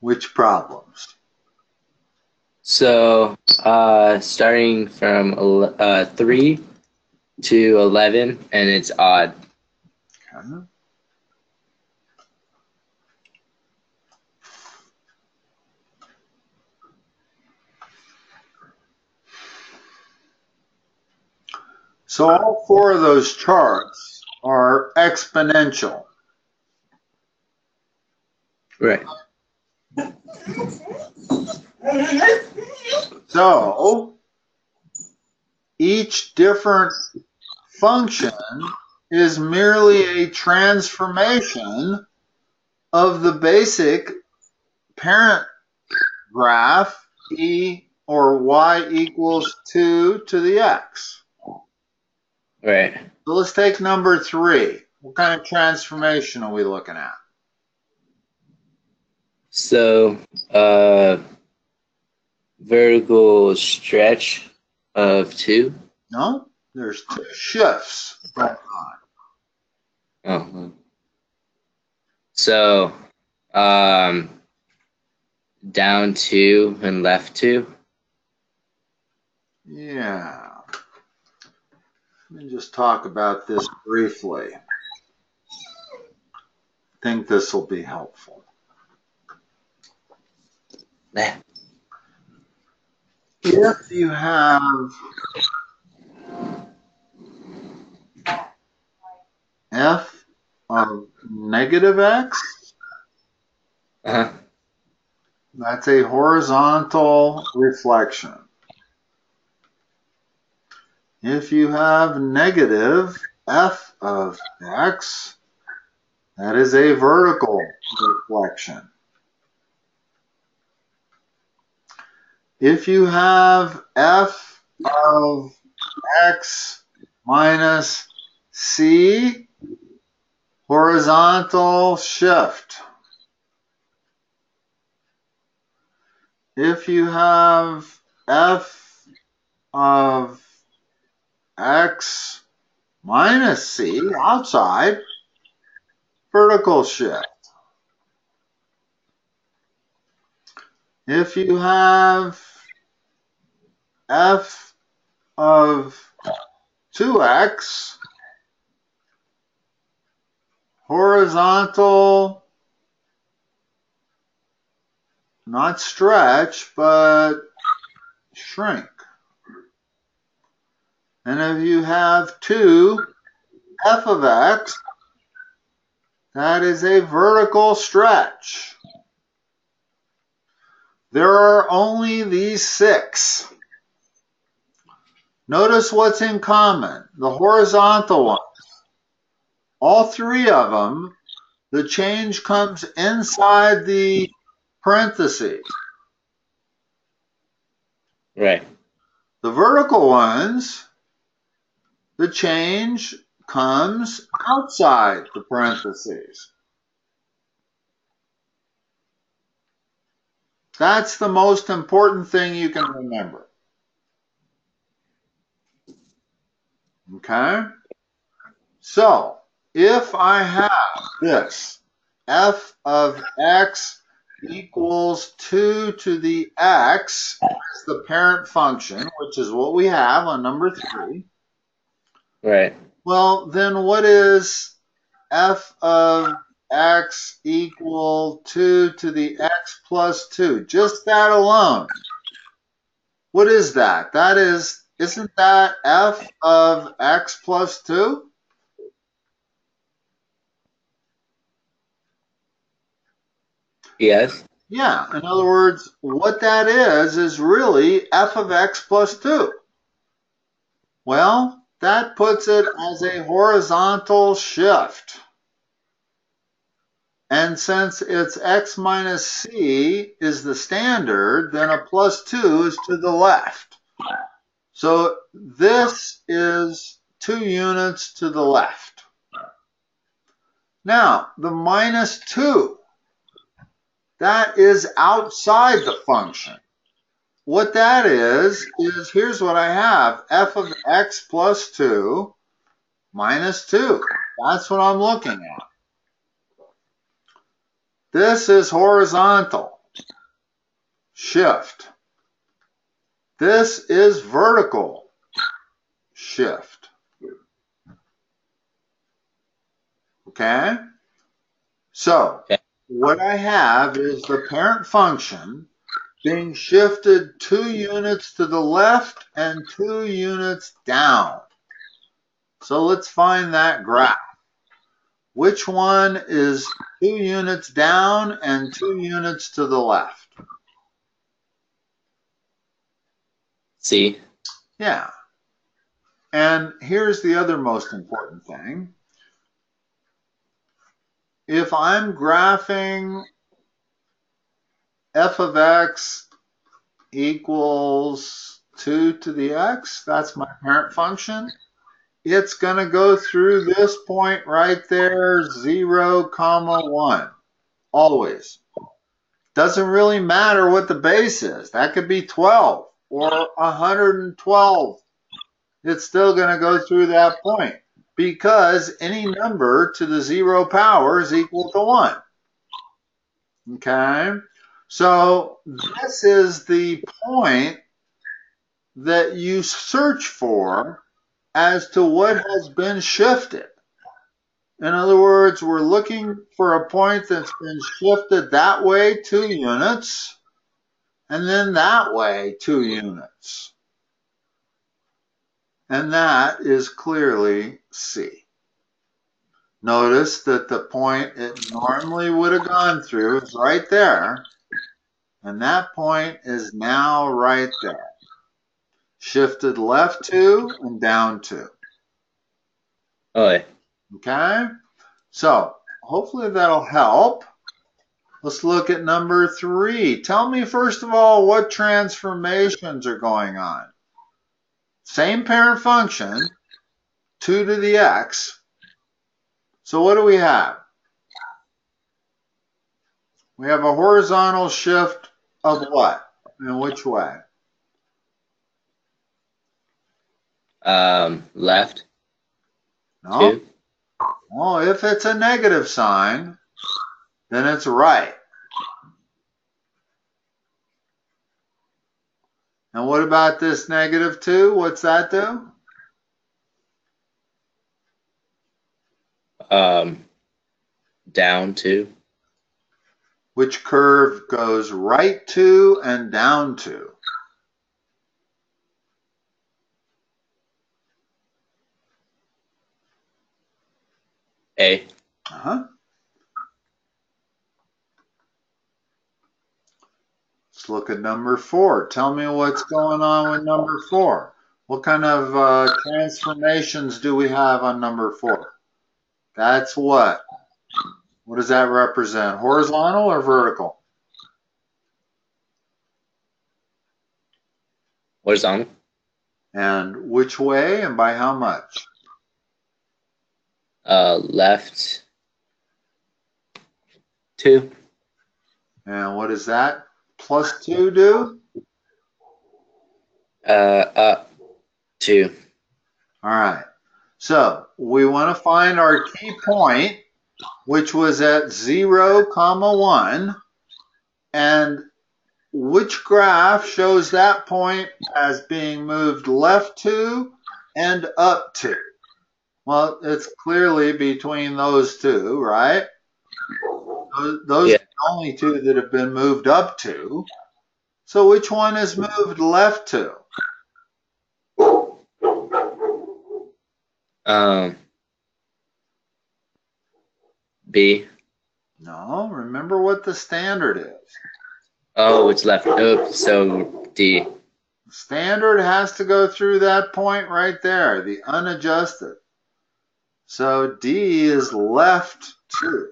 Which problems? So, uh, starting from uh, 3 to 11, and it's odd. Okay. So all four of those charts are exponential. Right. So each different function is merely a transformation of the basic parent graph e or y equals 2 to the x. Right. So let's take number three. What kind of transformation are we looking at? So, uh, vertical stretch of 2. No, there's two shifts going on. Oh. So, um, down 2 and left 2. Yeah. Let me just talk about this briefly. I think this will be helpful. If you have f of negative x, Uh-huh. that's a horizontal reflection. If you have negative f of x, that is a vertical reflection. If you have f of x minus c, horizontal shift. If you have f of x minus c outside, vertical shift. If you have f of 2x, horizontal, not stretch, but shrink. And if you have 2 f of x, that is a vertical stretch. There are only these six. Notice what's in common. The horizontal ones. All three of them, the change comes inside the parentheses. Right. The vertical ones, the change comes outside the parentheses. That's the most important thing you can remember. Okay? So, if I have this, f of x equals 2 to the x as the parent function, which is what we have on number 3, Right. well, then what is f of x equal 2 to the x plus 2? Just that alone. What is that? That is, isn't that f of x plus 2? Yes. Yeah, in other words, what that is, is really f of x plus 2. Well, that puts it as a horizontal shift. And since it's x minus c is the standard, then a plus 2 is to the left. So this is 2 units to the left. Now, the minus 2, that is outside the function. What that is, is here's what I have. f of x plus 2 minus 2. That's what I'm looking at. This is horizontal. shift. This is vertical shift. Okay? So, Okay. what I have is the parent function being shifted two units to the left and two units down. So let's find that graph. Which one is two units down and two units to the left? C. Yeah. And here's the other most important thing. If I'm graphing f of x equals 2 to the x, that's my parent function, it's going to go through this point right there, 0, comma 1, always. Doesn't really matter what the base is. That could be 12 or 112. It's still going to go through that point because any number to the zero power is equal to 1. Okay? So this is the point that you search for as to what has been shifted. In other words, we're looking for a point that's been shifted that way two units, and then that way two units. And that is clearly C. Notice that the point it normally would have gone through is right there, and that point is now right there. Shifted left two and down two. Oh. Okay? So, hopefully that'll help. Let's look at number three. Tell me, first of all, what transformations are going on. Same parent function, 2 to the x. So what do we have? We have a horizontal shift of what? In which way? Um, left. No? Two. Well, if it's a negative sign, then it's right. And what about this negative 2? What's that do? Um, down two. Which curve goes right to and down to? A. Uh-huh. Let's look at number 4. Tell me what's going on with number 4. What kind of uh, transformations do we have on number 4? That's what? What does that represent? Horizontal or vertical? Horizontal. And which way and by how much? Uh, left. Two. And what does that plus 2 do? Uh, up. Two. All right. So we want to find our key point, which was at 0, comma 1. And which graph shows that point as being moved left to and up to? Well, it's clearly between those two, right? Those, those Yeah. are the only two that have been moved up to. So which one is moved left to? Um, B. No, remember what the standard is. Oh, it's left. Oops. So D. Standard has to go through that point right there, the unadjusted. So D is left 2.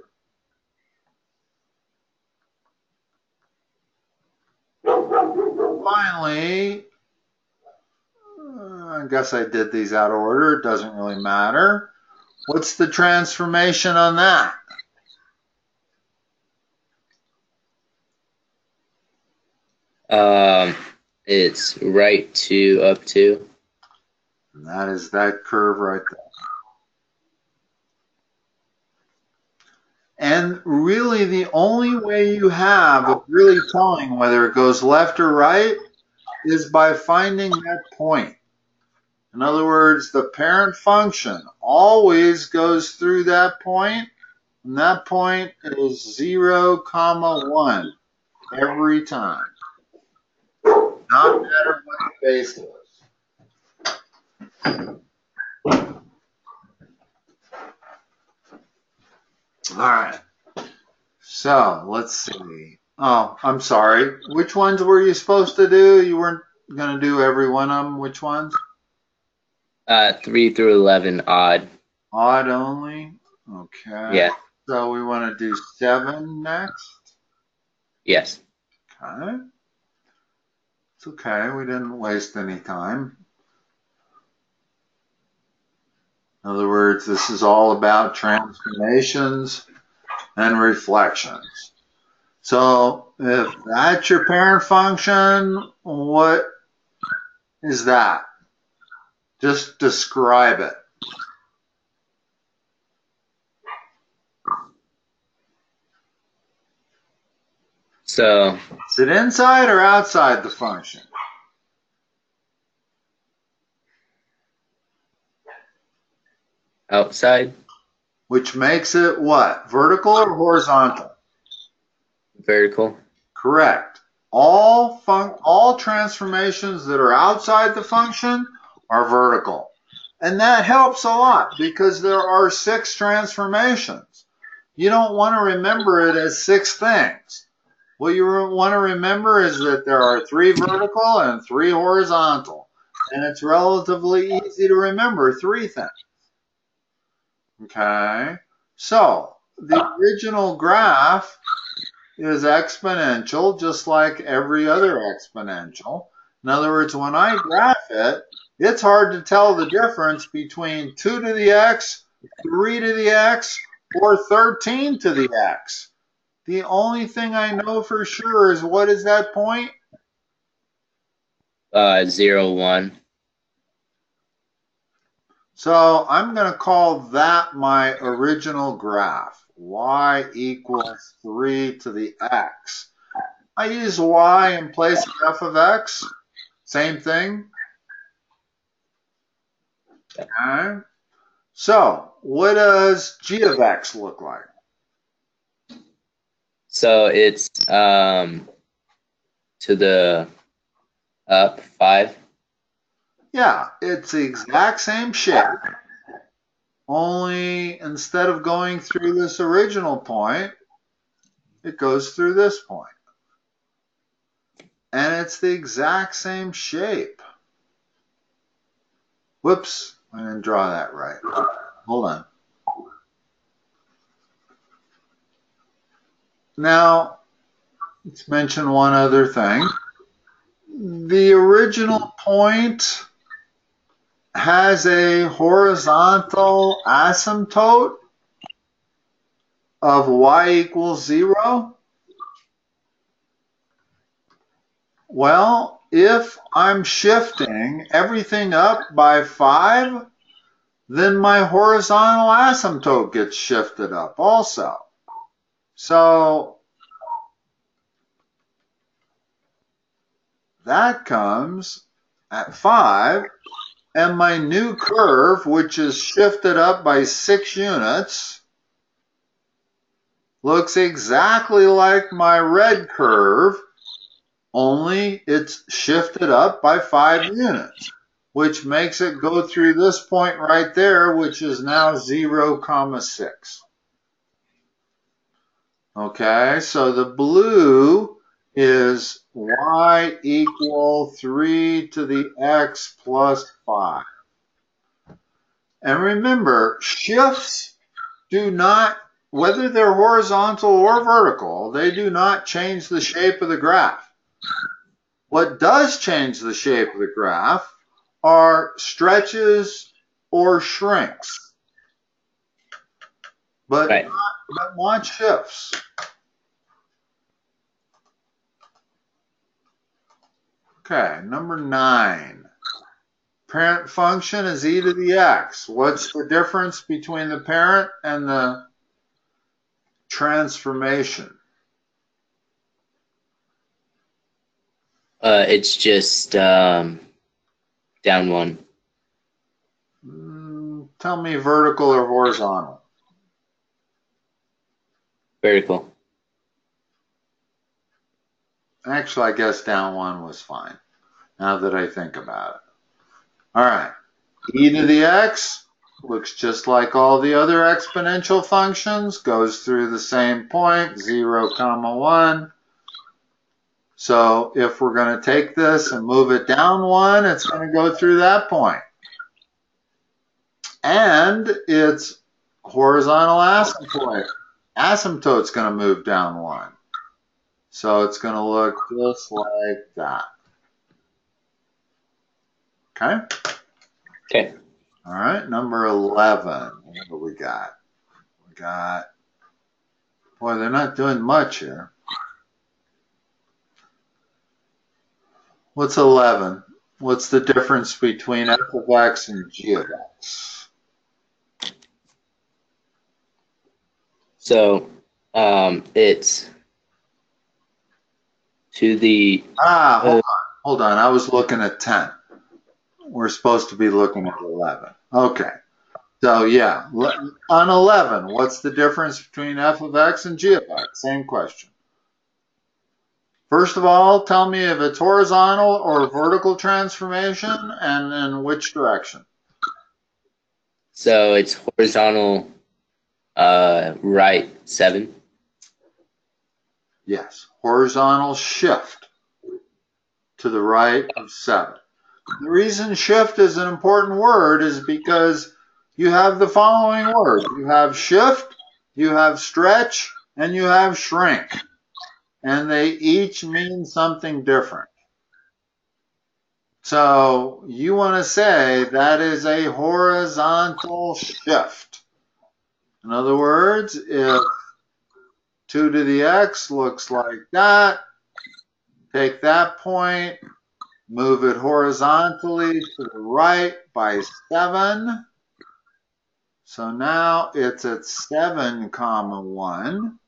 Finally, uh, I guess I did these out of order. It doesn't really matter. What's the transformation on that? Um, it's right to up to. And that is that curve right there. And really, the only way you have of really telling whether it goes left or right is by finding that point. In other words, the parent function always goes through that point, and that point is 0, comma 1 every time. Not matter what the base is. All right. So let's see. Oh, I'm sorry. Which ones were you supposed to do? You weren't going to do every one of them. Which ones? Uh, 3 through 11, odd. Odd only? Okay. Yeah. So we want to do 7 next? Yes. Okay. It's okay. We didn't waste any time. In other words, this is all about transformations and reflections. So if that's your parent function, what is that? Just describe it. So, Is it inside or outside the function? Outside, Which makes it what? Vertical or horizontal? vertical. Correct. All fun- all transformations that are outside the function are vertical. And that helps a lot because there are six transformations. You don't want to remember it as six things. What you want to remember is that there are three vertical and three horizontal. And it's relatively easy to remember three things. Okay. So the original graph is exponential, just like every other exponential. In other words, when I graph it, it's hard to tell the difference between 2 to the x, 3 to the x, or 13 to the x. The only thing I know for sure is what is that point? Uh, zero, one. So I'm going to call that my original graph. y equals 3 to the x. I use y in place of f of x. Same thing. Okay. So what does g of x look like? So it's um to the up five. Yeah, it's the exact same shape. Only instead of going through this original point, it goes through this point. And it's the exact same shape. Whoops, I didn't draw that right. Hold on. Now, let's mention one other thing. The original point has a horizontal asymptote of y equals zero? Well, if I'm shifting everything up by five, then my horizontal asymptote gets shifted up also. So that comes at five and my new curve, which is shifted up by six units, looks exactly like my red curve, only it's shifted up by five units, which makes it go through this point right there, which is now 0, comma 6. Okay, so the blue is y equal 3 to the x plus 5. And remember, shifts do not, whether they're horizontal or vertical, they do not change the shape of the graph. What does change the shape of the graph are stretches or shrinks, but, Right. not, but not shifts. Okay, number nine. Parent function is e to the x. What's the difference between the parent and the transformation? Uh, it's just um, down one. Mm, tell me vertical or horizontal. Vertical. Actually, I guess down one was fine, now that I think about it. All right, e to the x looks just like all the other exponential functions, goes through the same point, 0, comma 1. So if we're going to take this and move it down 1, it's going to go through that point. And its horizontal asymptote, asymptote's going to move down 1. So it's going to look just like that. Okay? Okay. All right, number 11. What do we got? We got, boy, they're not doing much here. What's 11? What's the difference between f of x and g of x? So um, it's to the. Ah, hold on. Hold on. I was looking at 10. We're supposed to be looking at 11. Okay. So yeah, on 11, what's the difference between f of x and g of x? Same question. First of all, tell me if it's horizontal or vertical transformation and in which direction. So it's horizontal uh, right 7. Yes, horizontal shift to the right of 7. The reason shift is an important word is because you have the following words. You have shift, you have stretch, and you have shrink. And they each mean something different. So you want to say that is a horizontal shift. In other words, if 2 to the x looks like that, take that point, Move it horizontally to the right by 7. So now it's at 7 comma 1.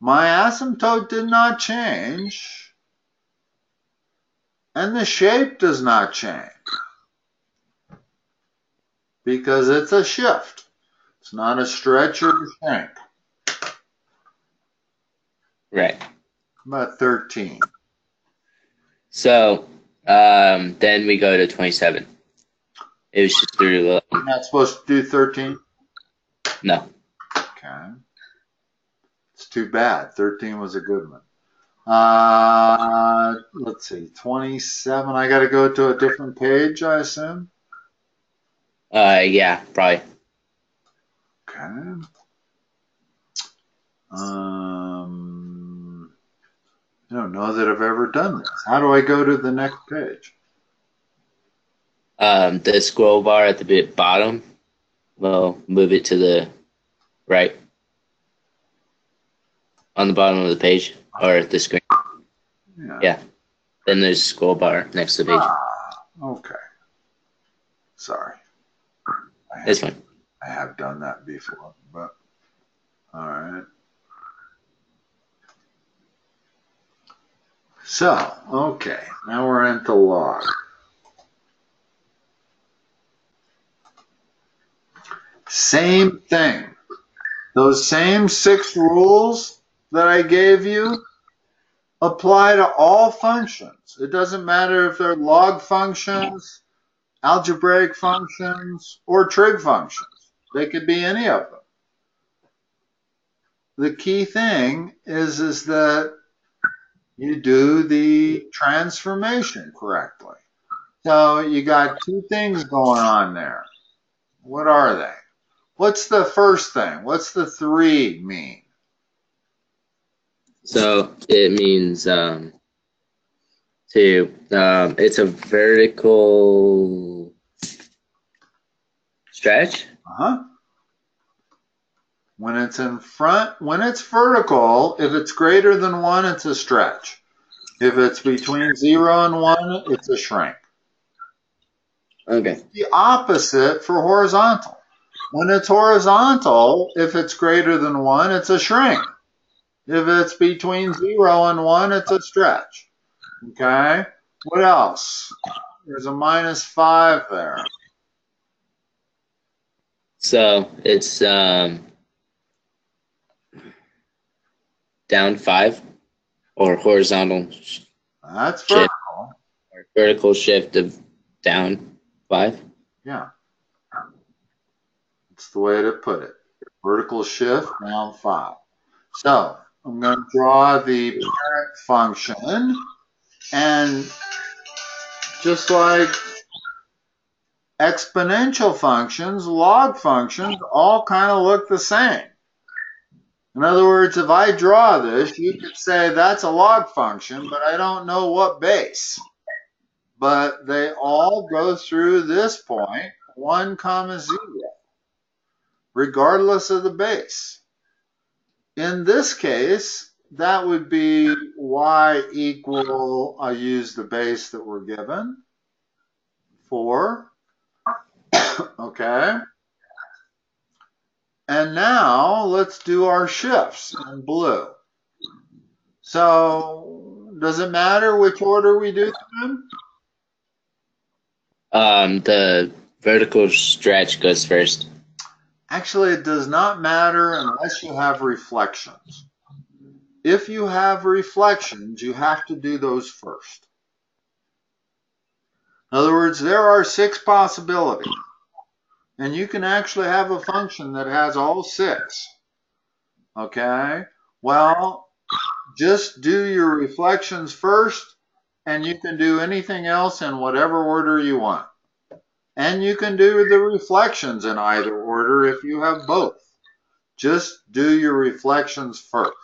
My asymptote did not change. And the shape does not change. Because it's a shift. It's not a stretch or a shrink. Right. About 13. So um, then we go to 27. It was just through. You're not supposed to do 13? No. Okay. It's too bad. 13 was a good one. Uh, let's see, 27. I got to go to a different page, I assume? Uh, yeah, probably. Okay. Um, I don't know that I've ever done this. How do I go to the next page? Um, the scroll bar at the bottom. Well, move it to the right on the bottom of the page or the screen. Yeah. yeah. Then there's scroll bar next to the page. Ah, okay. Sorry. This one. I have done that before, but all right. So, okay, now we're into log. Same thing. Those same six rules that I gave you apply to all functions. It doesn't matter if they're log functions, algebraic functions, or trig functions. They could be any of them. The key thing is, is that you do the transformation correctly. So you got two things going on there. What are they? What's the first thing? What's the three mean? So it means um, to um, it's a vertical stretch. Uh huh. When it's in front, when it's vertical, if it's greater than one, it's a stretch. If it's between zero and one, it's a shrink. Okay. The opposite for horizontal. When it's horizontal, if it's greater than 1, it's a shrink. If it's between 0 and 1, it's a stretch. Okay? What else? There's a minus 5 there. So it's um, down 5 or horizontal That's vertical. or vertical shift of down 5. Yeah. That's the way to put it. Vertical shift, down 5. So, I'm going to draw the parent function and just like exponential functions, log functions all kind of look the same. In other words, if I draw this, you could say that's a log function, but I don't know what base. But they all go through this point, 1 comma 0, regardless of the base. In this case, that would be y equal, I use the base that we're given, 4. okay. And now let's do our shifts in blue. So does it matter which order we do them? Um, the vertical stretch goes first. Actually, it does not matter unless you have reflections. If you have reflections, you have to do those first. In other words, there are six possibilities. And you can actually have a function that has all six. Okay? Well, just do your reflections first, and you can do anything else in whatever order you want. And you can do the reflections in either order if you have both. Just do your reflections first.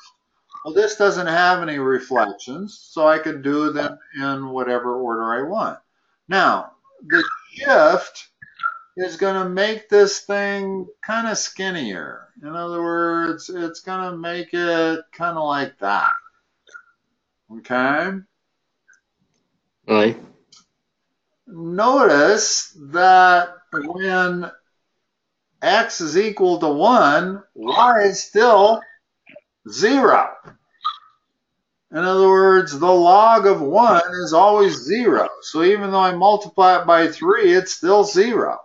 Well, this doesn't have any reflections, so I can do them in whatever order I want. Now, the shift is going to make this thing kind of skinnier. In other words, it's going to make it kind of like that. Okay? Really? Notice that when x is equal to 1, y is still 0. In other words, the log of 1 is always 0. So even though I multiply it by 3, it's still 0.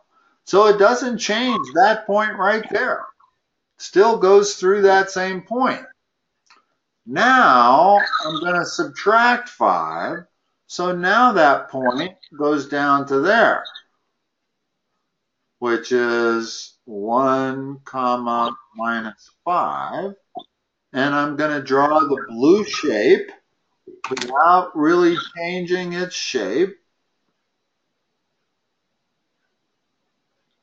So it doesn't change that point right there. Still goes through that same point. Now I'm going to subtract 5. So now that point goes down to there, which is 1 comma minus 5. And I'm going to draw the blue shape without really changing its shape.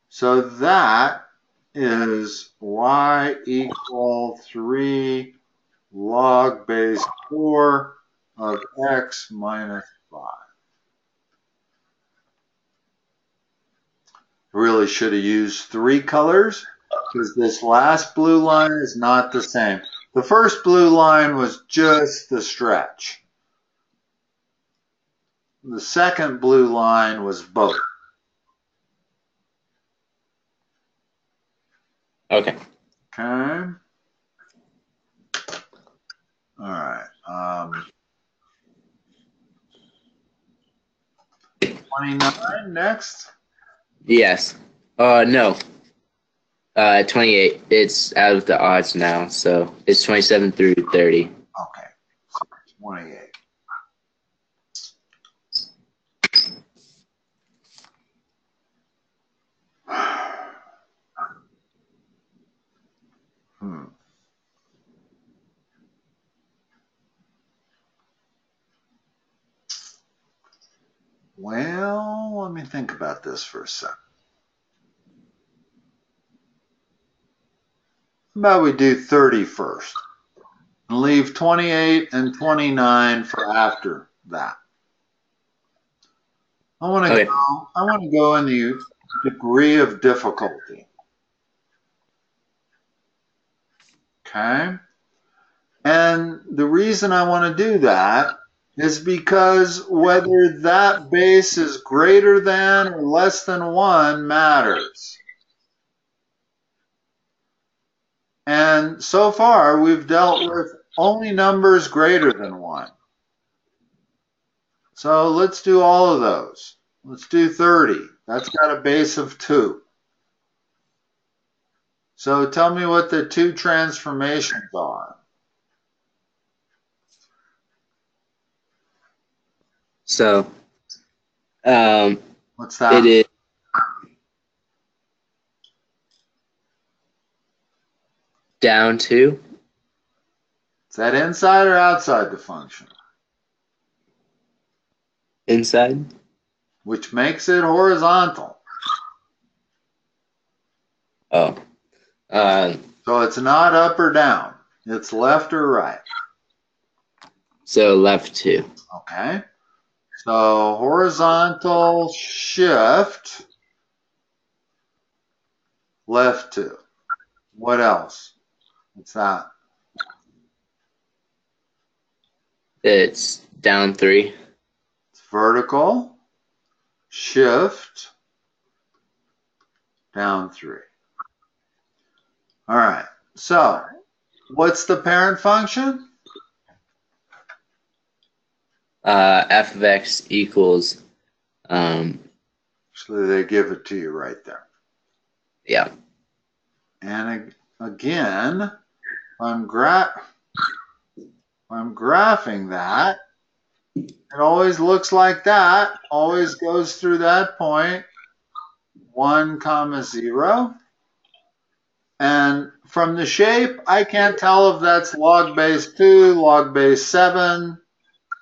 So that is y equal 3 log base 4 of x minus 5. Really should have used three colors because this last blue line is not the same. The first blue line was just the stretch. The second blue line was both. Okay. Okay. All right. Um, 29 next. Yes. Uh, no. Uh, 28. It's out of the odds now, so it's 27 through 30. Okay. 28. Hmm. Well, let me think about this for a second. How about we do 30 first and leave 28 and 29 for after that. I want to Okay. go. I want to go in the degree of difficulty. Okay. And the reason I want to do that is because whether that base is greater than or less than one matters. And so far, we've dealt with only numbers greater than 1. So let's do all of those. Let's do 30. That's got a base of 2. So tell me what the two transformations are. So, um, What's that? it is down two. Is that inside or outside the function? inside. Which makes it horizontal. Oh, uh, So it's not up or down. It's left or right. so left two. Okay. So horizontal shift left two. What else? What's that? It's down three. It's vertical shift down three. All right. So what's the parent function? Uh, f of x equals, um, Actually, they give it to you right there. yeah, And ag- again, I'm gra I'm graphing that. It always looks like that. Always goes through that point. One comma zero. And from the shape, I can't tell if that's log base two, log base seven,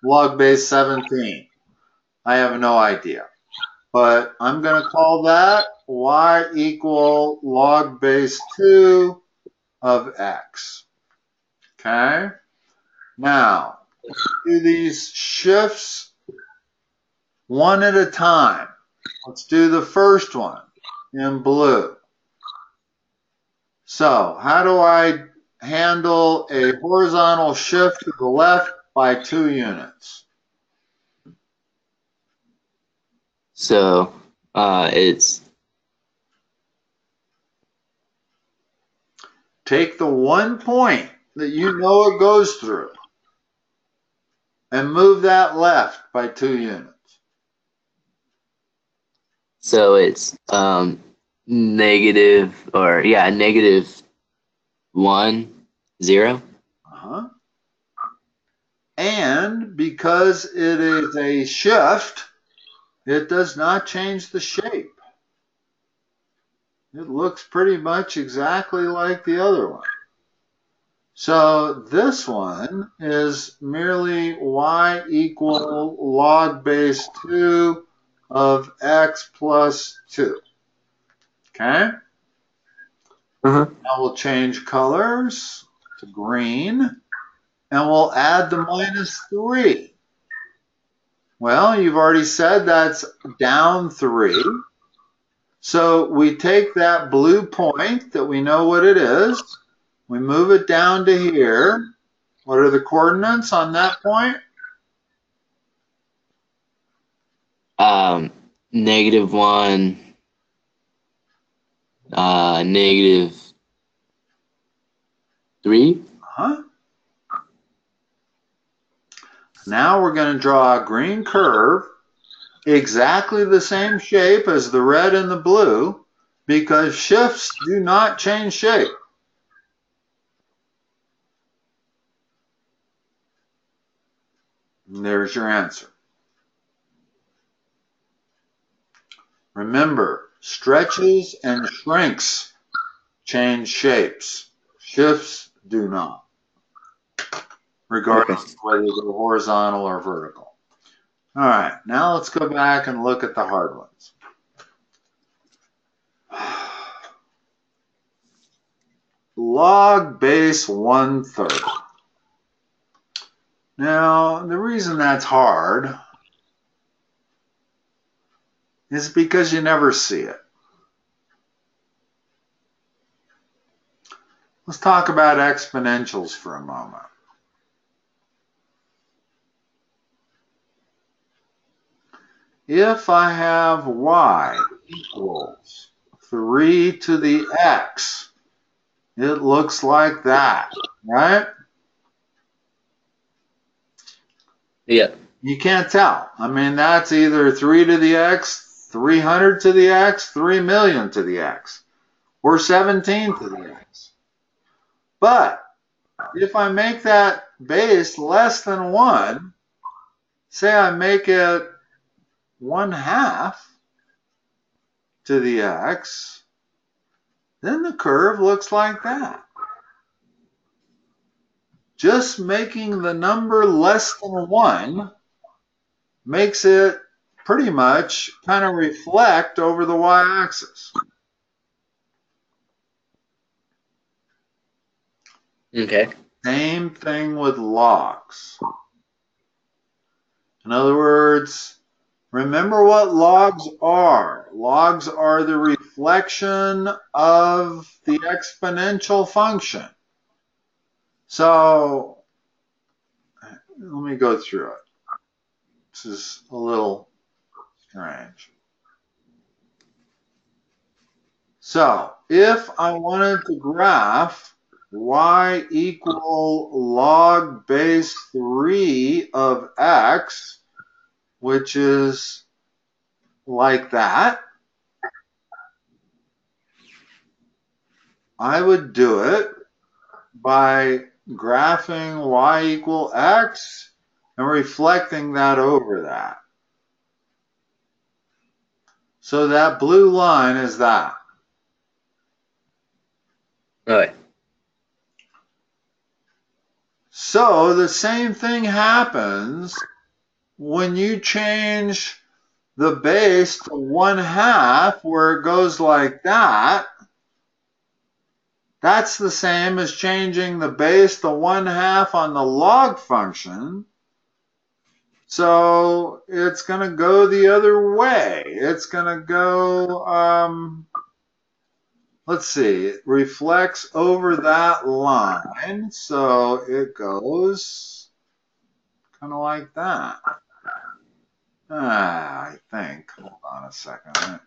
log base 17. I have no idea. But I'm going to call that y equal log base 2 of x. Okay? Now, do these shifts one at a time. Let's do the first one in blue. So, how do I handle a horizontal shift to the left by two units? so, uh, it's, Take the one point that you know it goes through and move that left by two units. so it's, um, negative, or, yeah, negative one, zero. Uh-huh. And because it is a shift, it does not change the shape. It looks pretty much exactly like the other one. So this one is merely y equal log base 2 of x plus 2. Okay? Uh-huh. Now we'll change colors to green and we'll add the minus 3. Well, you've already said that's down 3. So we take that blue point that we know what it is, we move it down to here. What are the coordinates on that point? Um, negative one, uh, negative three. Huh? Now we're going to draw a green curve, exactly the same shape as the red and the blue, because shifts do not change shape. And there's your answer. Remember, stretches and shrinks change shapes. Shifts do not, regardless of whether they're horizontal or vertical. All right, now let's go back and look at the hard ones. Log base one third. Now, the reason that's hard is because you never see it. Let's talk about exponentials for a moment. If I have y equals 3 to the x, it looks like that, right? Yeah. You can't tell. I mean, that's either 3 to the x, 300 to the x, 3 million to the x, or 17 to the x. But if I make that base less than 1, say I make it 1 half to the x, then the curve looks like that. Just making the number less than 1 makes it pretty much kind of reflect over the y-axis. Okay. Same thing with logs. In other words, remember what logs are. Logs are the reflection of the exponential function. So let me go through it. This is a little So if I wanted to graph y equal log base 3 of x, which is like that, I would do it by graphing y equal x and reflecting that over that. So that blue line is that. Right. So the same thing happens when you change the base to one half where it goes like that. That's the same as changing the base to one half on the log function. So it's going to go the other way. It's going to go, um, let's see, it reflects over that line. So it goes kind of like that. Ah, I think. Hold on a second.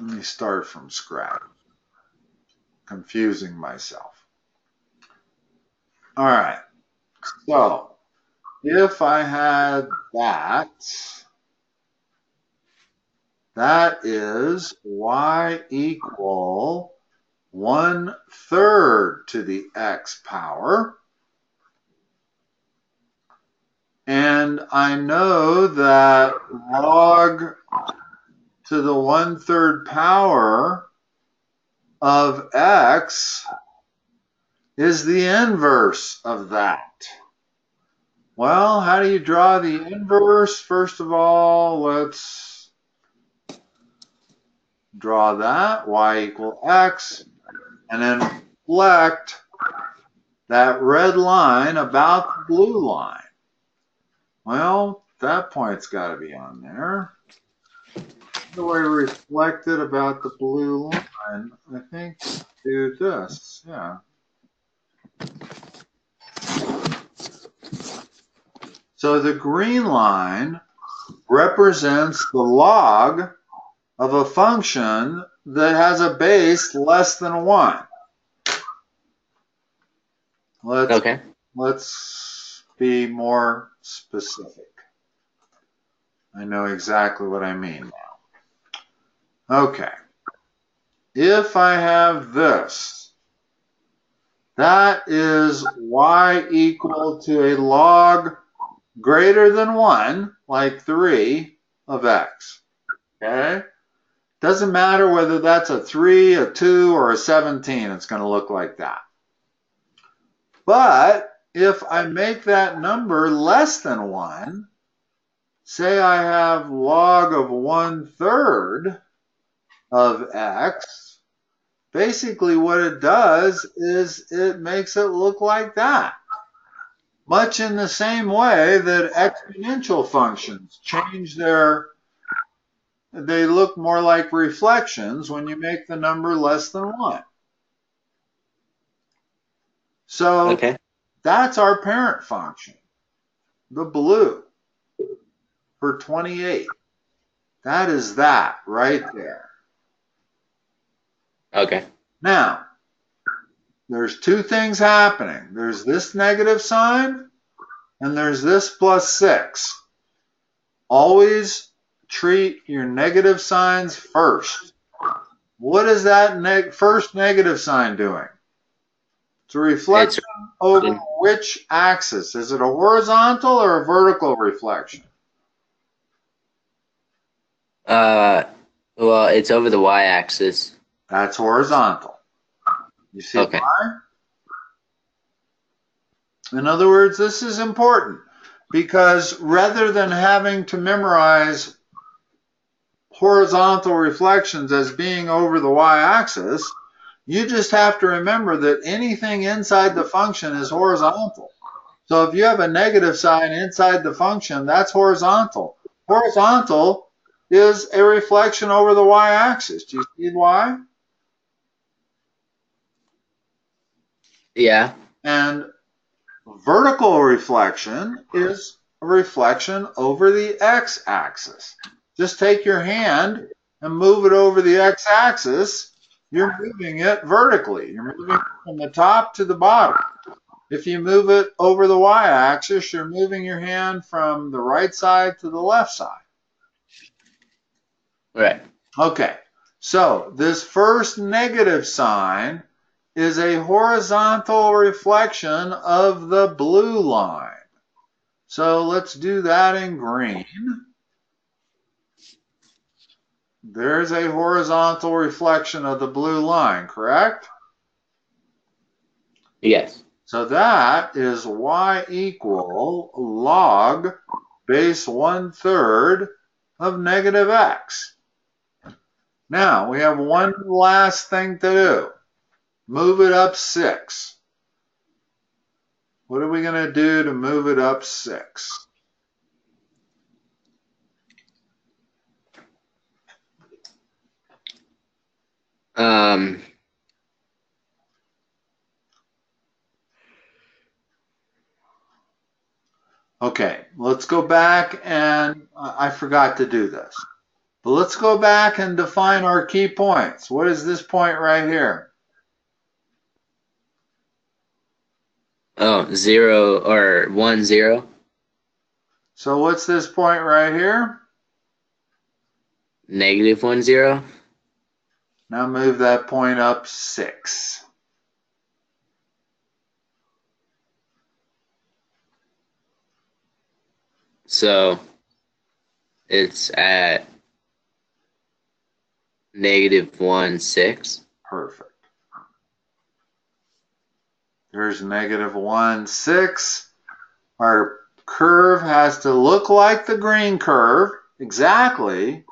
Let me start from scratch. Confusing myself. All right. So if I had that, that is y equal one third to the x power. And I know that log to the one third power of x is the inverse of that. Well, how do you draw the inverse? First of all, let's draw that, y equal x, and then reflect that red line about the blue line. Well, that point's got to be on there. How do I reflect it about the blue line? I think do this, yeah. So the green line represents the log of a function that has a base less than 1. Let's, Okay. let's be more specific. I know exactly what I mean now. Okay. If I have this, that is y equal to a log greater than 1, like 3 of x. Okay? Doesn't matter whether that's a 3, a 2, or a 17, it's going to look like that. But if I make that number less than 1, say I have log of 1 third of x, basically what it does is it makes it look like that. Much in the same way that exponential functions change their, they look more like reflections when you make the number less than 1. So Okay. that's our parent function, the blue for 28. That is that right there. Okay. Now, there's two things happening. There's this negative sign and there's this plus 6. Always treat your negative signs first. What is that neg first negative sign doing? It's a reflection it's, over which axis? Is it a horizontal or a vertical reflection? Uh, well, it's over the y-axis. That's horizontal. You see okay. why? In other words, this is important because rather than having to memorize horizontal reflections as being over the y-axis, you just have to remember that anything inside the function is horizontal. So if you have a negative sign inside the function, that's horizontal. Horizontal is a reflection over the y-axis. Do you see why? Yeah. And vertical reflection is a reflection over the x-axis. Just take your hand and move it over the x-axis. You're moving it vertically. You're moving it from the top to the bottom. If you move it over the y-axis, you're moving your hand from the right side to the left side. Right. Okay. So this first negative sign is a horizontal reflection of the blue line. So let's do that in green. There's a horizontal reflection of the blue line, correct? Yes. So that is y equal log base one third of negative x. Now we have one last thing to do. Move it up six. What are we going to do to move it up six? Um, okay, let's go back and I forgot to do this. But let's go back and define our key points. What is this point right here? Oh, zero or one zero. So what's this point right here? Negative one zero. Now move that point up six. So it's at negative one six. Perfect. There's negative 1, 6. Our curve has to look like the green curve, exactly,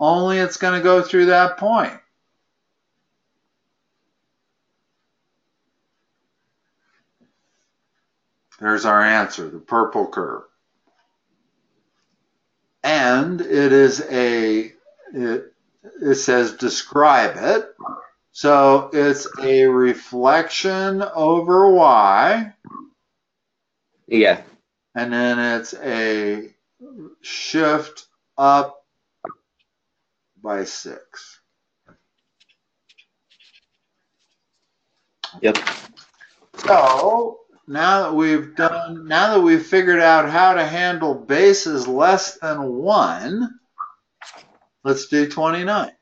only it's going to go through that point. There's our answer, the purple curve. And it is a, it, it says describe it. So it's a reflection over y. Yeah. And then it's a shift up by six. Yep. So now that we've done, now that we've figured out how to handle bases less than one, let's do 29.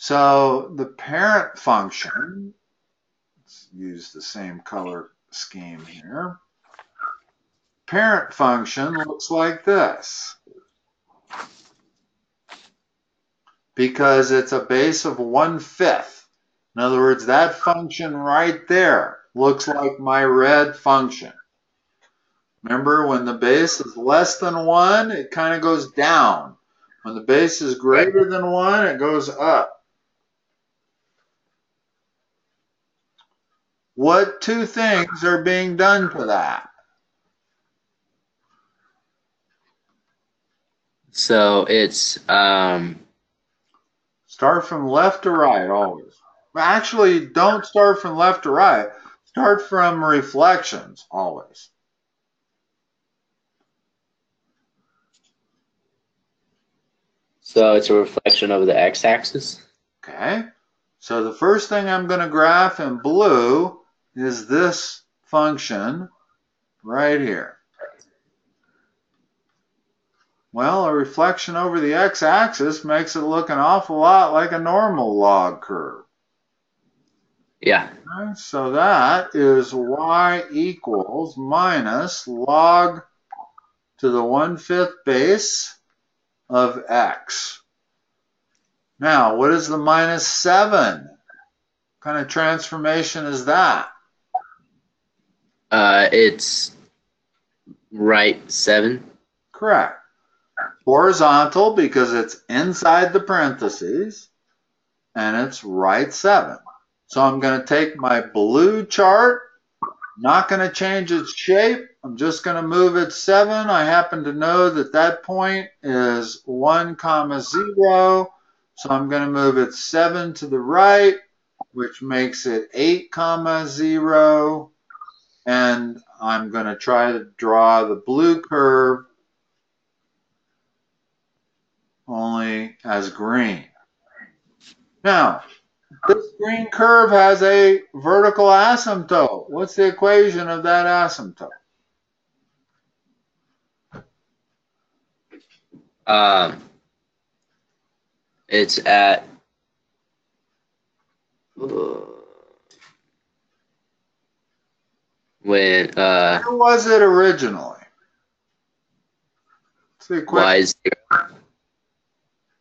So the parent function, let's use the same color scheme here. Parent function looks like this. Because it's a base of one-fifth. In other words, that function right there looks like my red function. Remember, when the base is less than 1, it kind of goes down. When the base is greater than 1, it goes up. What two things are being done to that? So it's um, start from left to right always. Actually, don't start from left to right. Start from reflections always. So it's a reflection of the x-axis. Okay. So the first thing I'm going to graph in blue is this function right here. Well, a reflection over the x-axis makes it look an awful lot like a normal log curve. Yeah. Okay, so that is y equals minus log to the 1 5th base of x. Now, what is the minus 7? What kind of transformation is that? Uh, it's right 7. Correct. Horizontal because it's inside the parentheses, and it's right 7. So I'm going to take my blue chart, not going to change its shape. I'm just going to move it 7. I happen to know that that point is 1 comma 0. So I'm going to move it 7 to the right, which makes it 8 comma 0. And I'm going to try to draw the blue curve only as green. Now, this green curve has a vertical asymptote. What's the equation of that asymptote? Um, it's at when uh Where was it originally? What's the equation? y is zero.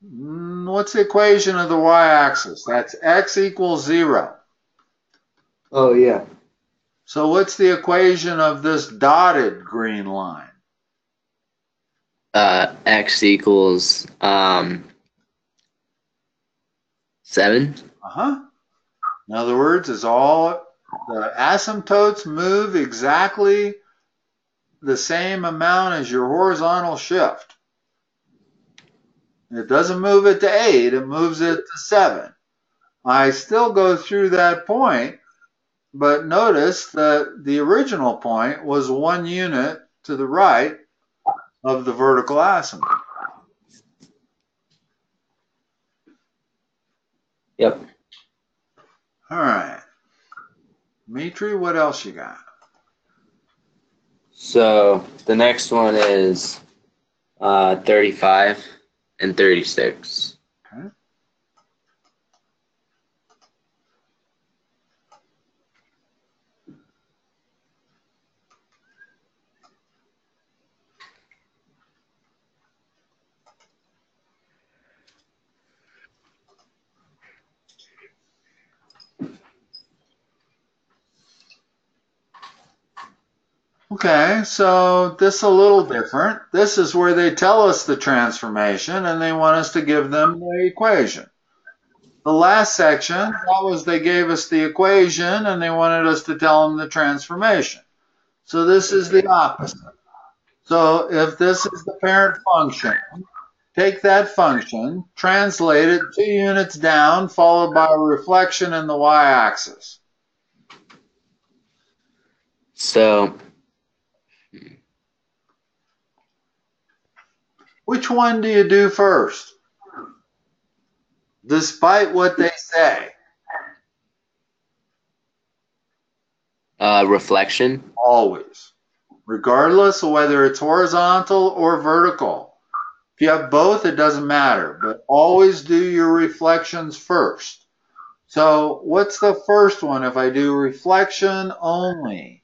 Mm, What's the equation of the y-axis? That's x equals 0. Oh yeah. So what's the equation of this dotted green line? Uh, x equals um seven. Uh-huh. In other words, is all the asymptotes move exactly the same amount as your horizontal shift. It doesn't move it to 8, it moves it to 7. I still go through that point, but notice that the original point was one unit to the right of the vertical asymptote. Yep. All right. Mitri, what else you got? So the next one is uh, 35 and 36. Okay, so this a little different. This is where they tell us the transformation and they want us to give them the equation. The last section, that was they gave us the equation and they wanted us to tell them the transformation. So this is the opposite. So if this is the parent function, take that function, translate it two units down, followed by a reflection in the y-axis. So Which one do you do first? Despite what they say. uh reflection. Always. Regardless of whether it's horizontal or vertical. If you have both, it doesn't matter, but always do your reflections first. So what's the first one if I do reflection only?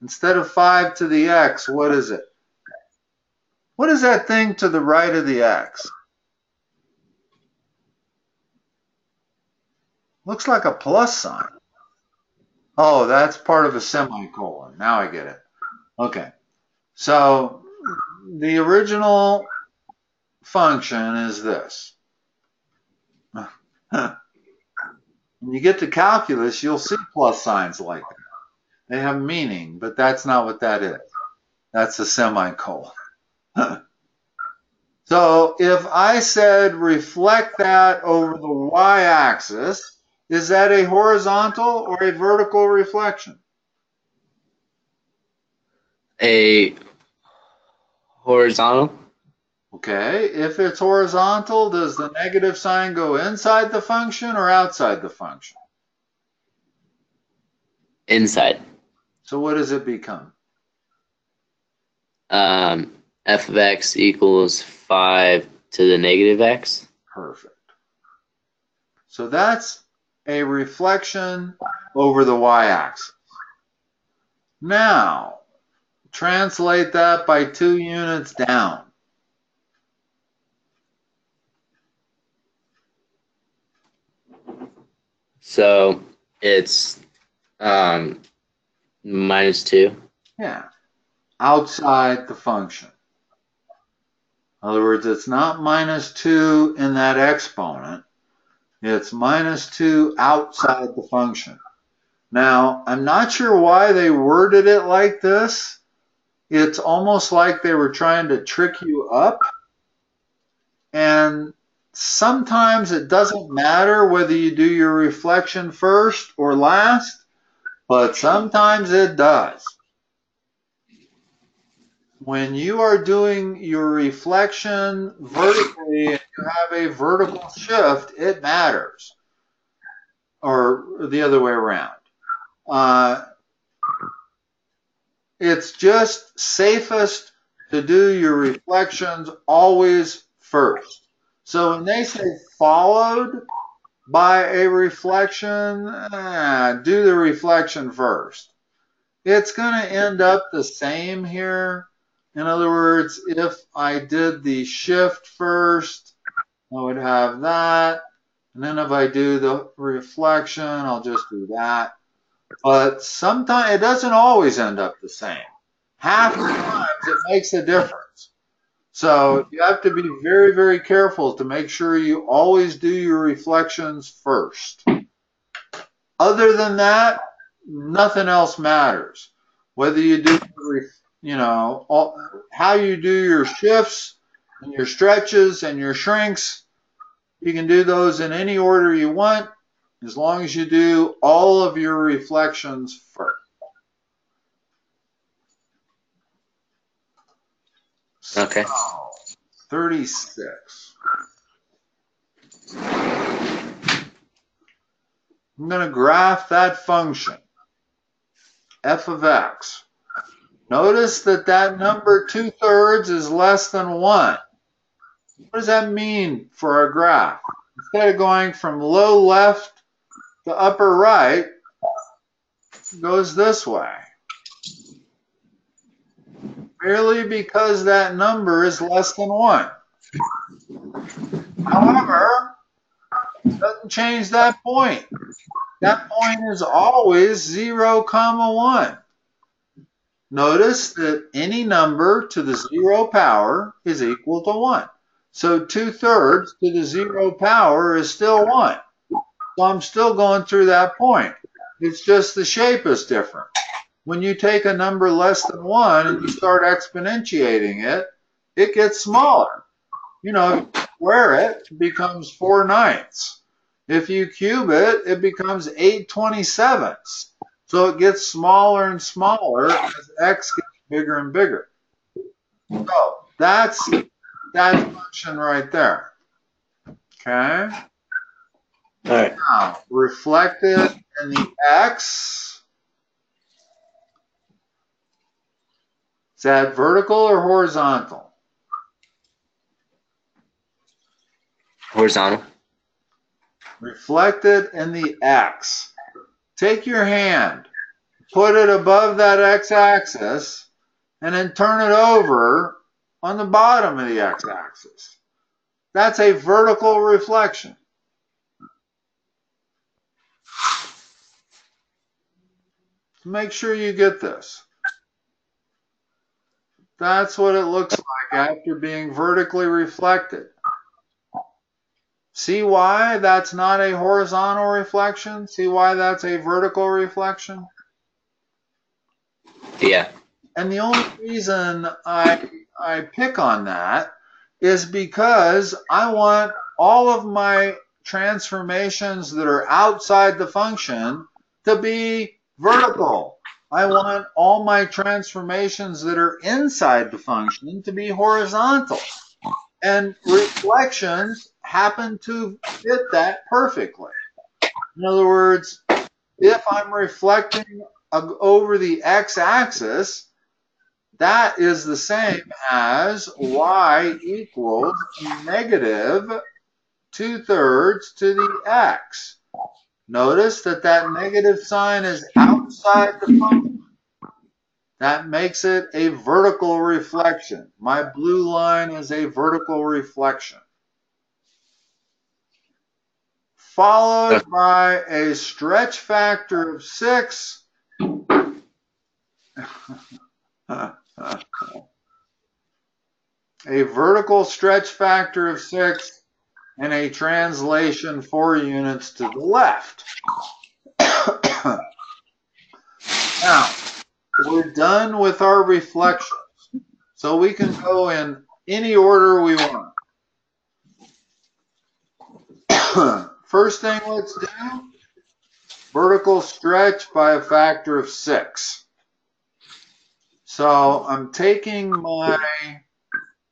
Instead of 5 to the x, what is it? What is that thing to the right of the x? Looks like a plus sign. Oh, that's part of a semicolon. Now I get it. Okay. So the original function is this. when you get to calculus, you'll see plus signs like that. They have meaning, but that's not what that is. That's a semicolon. so if I said reflect that over the y-axis, is that a horizontal or a vertical reflection? A horizontal. Okay, if it's horizontal, does the negative sign go inside the function or outside the function? Inside. So what does it become? Um, f of x equals 5 to the negative x. Perfect. So that's a reflection over the y-axis. Now, translate that by two units down. So it's um, minus 2. Yeah, outside the function. In other words, it's not minus 2 in that exponent. It's minus 2 outside the function. Now, I'm not sure why they worded it like this. It's almost like they were trying to trick you up. And sometimes it doesn't matter whether you do your reflection first or last, but sometimes it does. When you are doing your reflection vertically and you have a vertical shift, it matters. Or the other way around. Uh, it's just safest to do your reflections always first. So when they say followed by a reflection, eh, do the reflection first. It's going to end up the same here. In other words, if I did the shift first, I would have that. And then if I do the reflection, I'll just do that. But sometimes it doesn't always end up the same. Half the times it makes a difference. So you have to be very, very careful to make sure you always do your reflections first. Other than that, nothing else matters. Whether you do, you know, all, how you do your shifts and your stretches and your shrinks, you can do those in any order you want as long as you do all of your reflections first. Okay. 36. I'm going to graph that function, f of x. Notice that that number two-thirds is less than 1. What does that mean for our graph? Instead of going from low left to upper right, goes this way merely because that number is less than 1. However, doesn't change that point. That point is always 0, comma 1. Notice that any number to the 0 power is equal to 1. So 2 thirds to the 0 power is still 1. So I'm still going through that point. It's just the shape is different when you take a number less than 1 and you start exponentiating it, it gets smaller. You know, square it, it becomes 4 ninths. If you cube it, it becomes 8 27ths. So it gets smaller and smaller as x gets bigger and bigger. So that's that function right there. Okay? All right. Now, reflected in the x Is that vertical or horizontal? Horizontal. Reflected in the X. Take your hand, put it above that X-axis, and then turn it over on the bottom of the X-axis. That's a vertical reflection. Make sure you get this. That's what it looks like after being vertically reflected. See why that's not a horizontal reflection? See why that's a vertical reflection? Yeah. And the only reason I, I pick on that is because I want all of my transformations that are outside the function to be vertical. I want all my transformations that are inside the function to be horizontal. And reflections happen to fit that perfectly. In other words, if I'm reflecting over the x-axis, that is the same as y equals negative two-thirds to the x. Notice that that negative sign is outside the function. That makes it a vertical reflection. My blue line is a vertical reflection. Followed by a stretch factor of 6. a vertical stretch factor of 6 and a translation 4 units to the left. now, we're done with our reflections. So we can go in any order we want. First thing let's do, vertical stretch by a factor of 6. So I'm taking my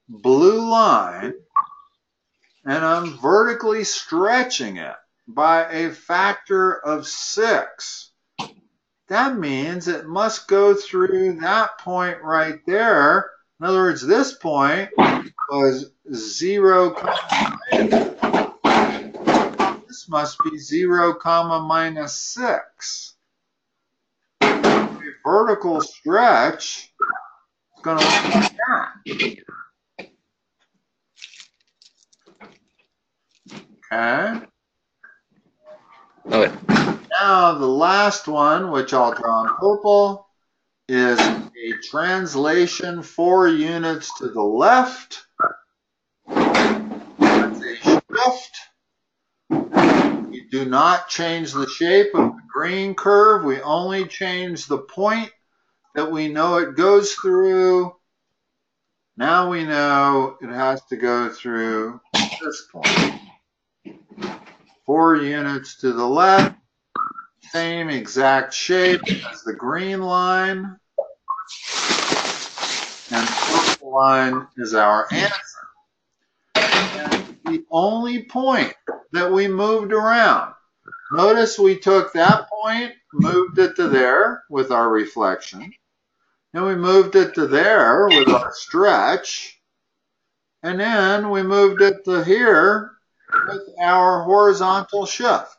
blue line and I'm vertically stretching it by a factor of 6 that means it must go through that point right there. In other words, this point was 0 This must be 0 comma minus 6. A vertical stretch is going to look like that. Okay. Okay. Now the last one, which I'll draw in purple, is a translation four units to the left. That's a shift. We do not change the shape of the green curve. We only change the point that we know it goes through. Now we know it has to go through this point. Four units to the left same exact shape as the green line. And purple line is our answer. And the only point that we moved around. Notice we took that point, moved it to there with our reflection. Then we moved it to there with our stretch. And then we moved it to here with our horizontal shift.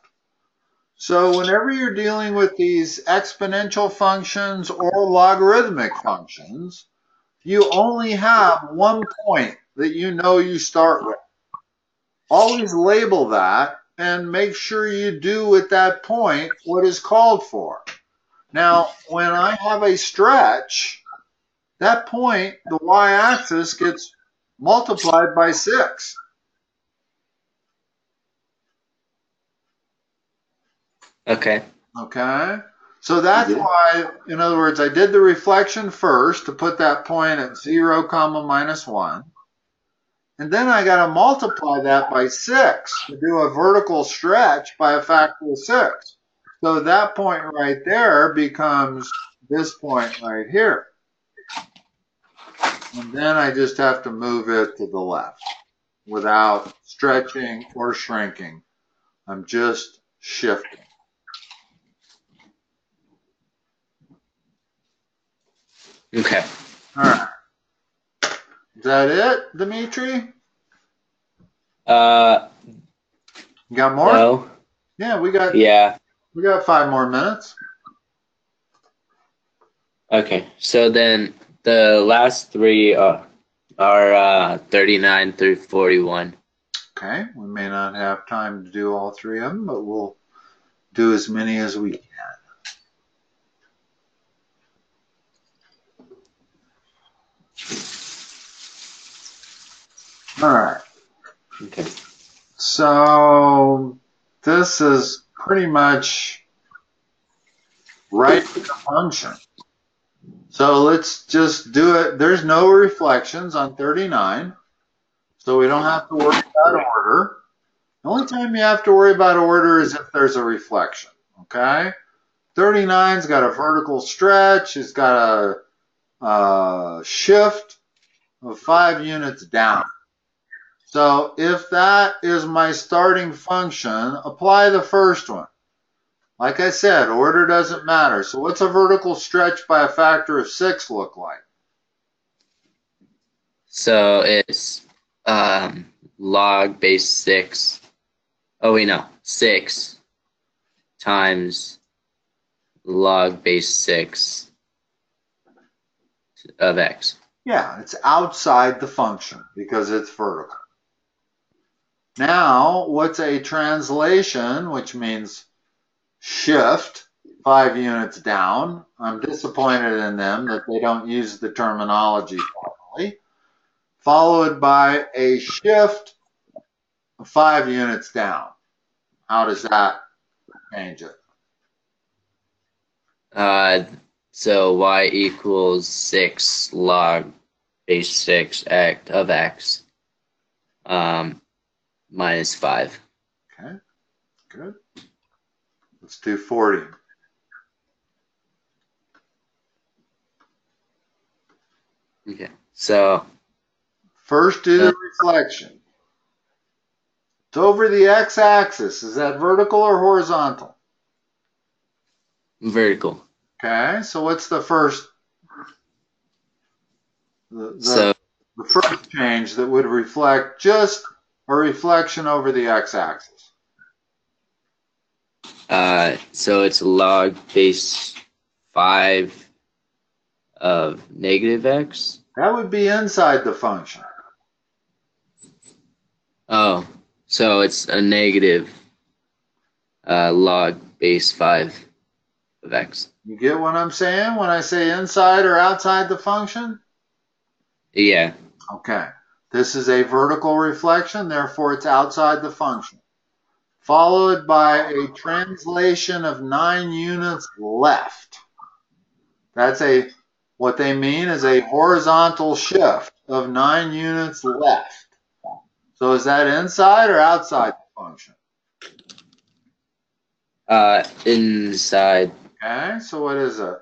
So whenever you're dealing with these exponential functions or logarithmic functions, you only have one point that you know you start with. Always label that and make sure you do at that point what is called for. Now, when I have a stretch, that point, the y-axis gets multiplied by 6. Okay. Okay. So that's yeah. why, in other words, I did the reflection first to put that point at 0 comma minus 1. And then I got to multiply that by 6 to do a vertical stretch by a factor of 6. So that point right there becomes this point right here. And then I just have to move it to the left without stretching or shrinking. I'm just shifting. Okay. All right. Is that it, Dimitri? Uh. You got more? No. Yeah, we got. Yeah. We got five more minutes. Okay, so then the last three are, are uh, 39 through 41. Okay, we may not have time to do all three of them, but we'll do as many as we can. All right. Okay. So this is pretty much right the function. So let's just do it. There's no reflections on 39, so we don't have to worry about order. The only time you have to worry about order is if there's a reflection, okay? 39's got a vertical stretch, it's got a, a shift of five units down. So if that is my starting function, apply the first one. Like I said, order doesn't matter. So what's a vertical stretch by a factor of 6 look like? So it's um, log base 6. Oh, wait, no. 6 times log base 6 of x. Yeah, it's outside the function because it's vertical. Now, what's a translation, which means shift five units down? I'm disappointed in them that they don't use the terminology properly. Followed by a shift five units down. How does that change it? Uh, so y equals 6 log base 6 x of x um, minus 5. Okay, good. Let's do 40. Okay, so First, do the uh, reflection. It's over the x-axis. Is that vertical or horizontal? vertical. Okay, so what's the first? The, the, So the first change that would reflect just a reflection over the x-axis. uh, so it's log base 5 of negative x. That would be inside the function. Oh, so it's a negative uh, log base 5 of x. You get what I'm saying when I say inside or outside the function? Yeah. Okay. This is a vertical reflection, therefore it's outside the function. Followed by a translation of nine units left. That's a, what they mean is a horizontal shift of nine units left. So is that inside or outside the function? Uh, inside. Okay, so what is it?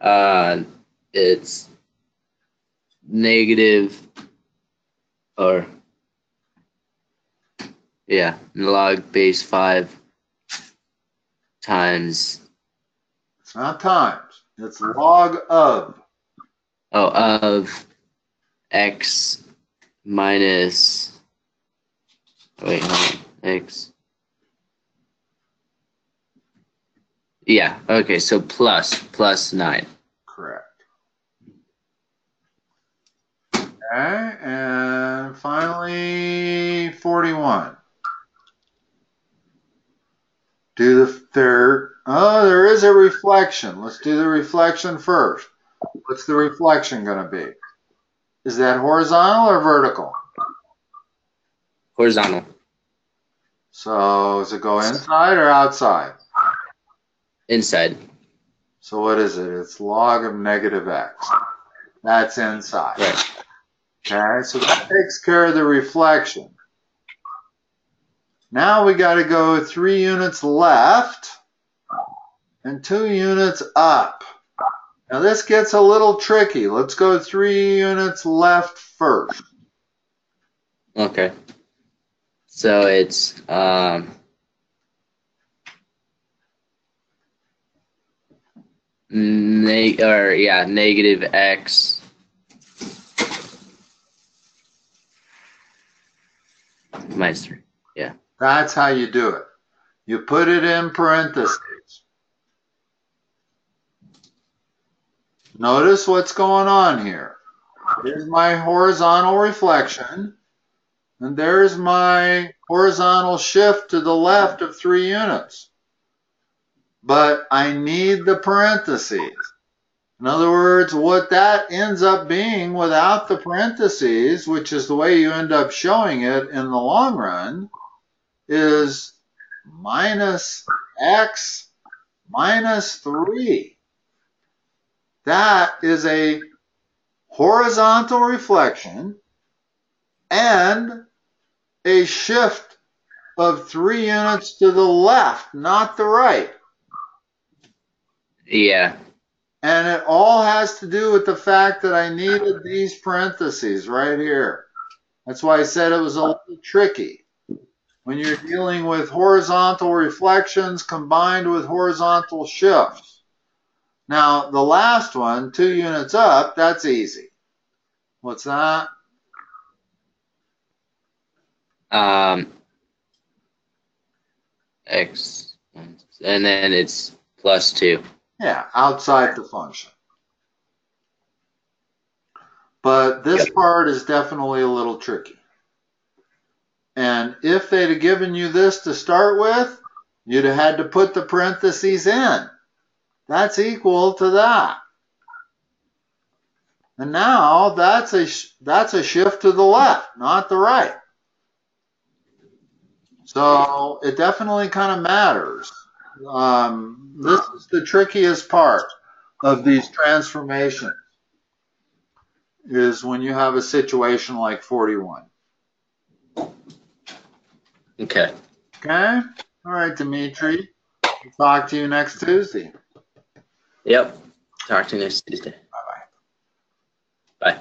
Uh, it's negative or yeah, log base five times It's not times. It's log of. oh of x minus wait x yeah okay so plus plus nine Correct. Okay, and finally, 41. Do the third. Oh, there is a reflection. Let's do the reflection first. What's the reflection going to be? Is that horizontal or vertical? horizontal So, does it go inside or outside? inside So, what is it? It's log of negative x. That's inside. right Okay, so that takes care of the reflection. Now we got to go three units left and two units up. Now this gets a little tricky. Let's go three units left first. okay so it's um neg or yeah negative x minus three That's how you do it. You put it in parentheses. Notice what's going on here. Here's my horizontal reflection, and there's my horizontal shift to the left of three units. But I need the parentheses. In other words, what that ends up being without the parentheses, which is the way you end up showing it in the long run, is minus x minus 3. That is a horizontal reflection and a shift of 3 units to the left, not the right. yeah And it all has to do with the fact that I needed these parentheses right here. That's why I said it was a little tricky. When you're dealing with horizontal reflections combined with horizontal shifts. Now, the last one, two units up, that's easy. What's that? Um, X, and then it's plus two. Yeah, outside the function. But this Yep. part is definitely a little tricky. And if they'd have given you this to start with, you'd have had to put the parentheses in. That's equal to that. And now that's a that's a shift to the left, not the right. So it definitely kind of matters. Um, this is the trickiest part of these transformations is when you have a situation like 41. Okay. Okay? All right, Dimitri. Talk to you next Tuesday. Yep. Talk to you next Tuesday. Bye bye. Bye.